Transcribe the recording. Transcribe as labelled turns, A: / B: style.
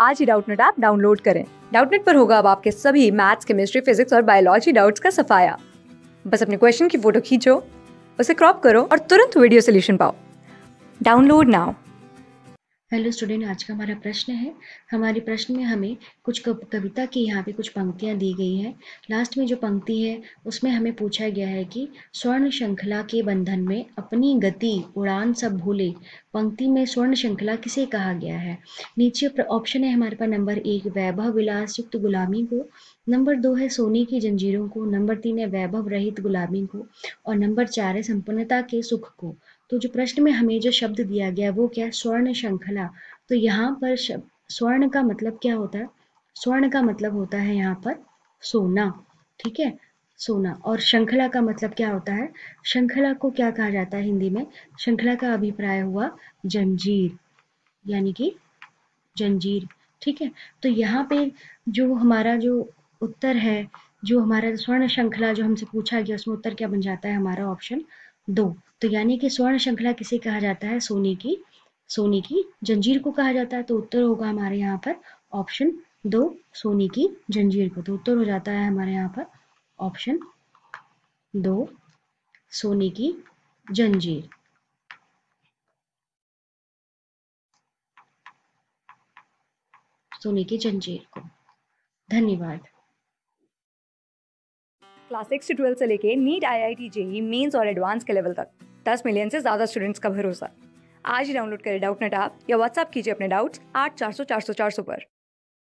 A: आज ही Doubtnut app download करें। डाउटनेट पर होगा अब आपके सभी मैथ्स, केमिस्ट्री, फिजिक्स और बायोलॉजी डाउट्स का सफाया। बस अपने क्वेश्चन की फ़ोटो खींचो, उसे क्रॉप करो और तुरंत वीडियो सोल्यूशन पाओ। Download now.
B: हेलो स्टूडेंट, आज का हमारा प्रश्न है। हमारे प्रश्न में हमें कुछ कविता की यहाँ पे कुछ पंक्तियाँ दी गई हैं। लास्ट में जो पंक्ति है, उसमें हमें पूछा गया है कि स्वर्ण श्रृंखला के बंधन में अपनी गति उड़ान सब भूले पंक्ति में स्वर्ण श्रृंखला किसे कहा गया है? नीचे ऑप्शन है हमारे पास नंबर एक, वैभव विलास युक्त गुलामी को। नंबर दो है सोने की जंजीरों को। नंबर तीन है वैभव रहित गुलामी को। और नंबर चार है संपन्नता के सुख को। तो जो प्रश्न में हमें जो शब्द दिया गया वो क्या स्वर्ण श्रृंखला। तो यहाँ पर स्वर्ण का मतलब क्या होता है? स्वर्ण का मतलब होता है यहाँ पर सोना। ठीक है? सोना। और श्रृंखला का मतलब क्या होता है? श्रृंखला को क्या कहा जाता है हिंदी में? श्रृंखला का अभिप्राय हुआ जंजीर, यानी कि जंजीर। ठीक है? तो यहाँ पे जो हमारा जो उत्तर है, जो हमारा स्वर्ण श्रृंखला जो हमसे पूछा गया, उसमें उत्तर क्या बन जाता है हमारा ऑप्शन दो। तो यानी कि स्वर्ण श्रृंखला किसे कहा जाता है? सोने की सोने की जंजीर को कहा जाता है। तो उत्तर होगा हमारे यहाँ पर ऑप्शन दो, सोने की जंजीर को। तो उत्तर हो जाता है हमारे यहाँ पर ऑप्शन दो, सोने की जंजीर। सोने की जंजीर को। धन्यवाद।
A: क्लास सिक्स से ट्वेल्थ से लेके NEET I I T JEE mains और एडवांस के लेवल तक, दस मिलियन से ज़्यादा स्टूडेंट्स का भरोसा। आज ही डाउनलोड करें डाउट नेट आप या व्हाट्सअप कीजिए अपने डाउट्स आठ चार सौ चार सौ चार सौ पर।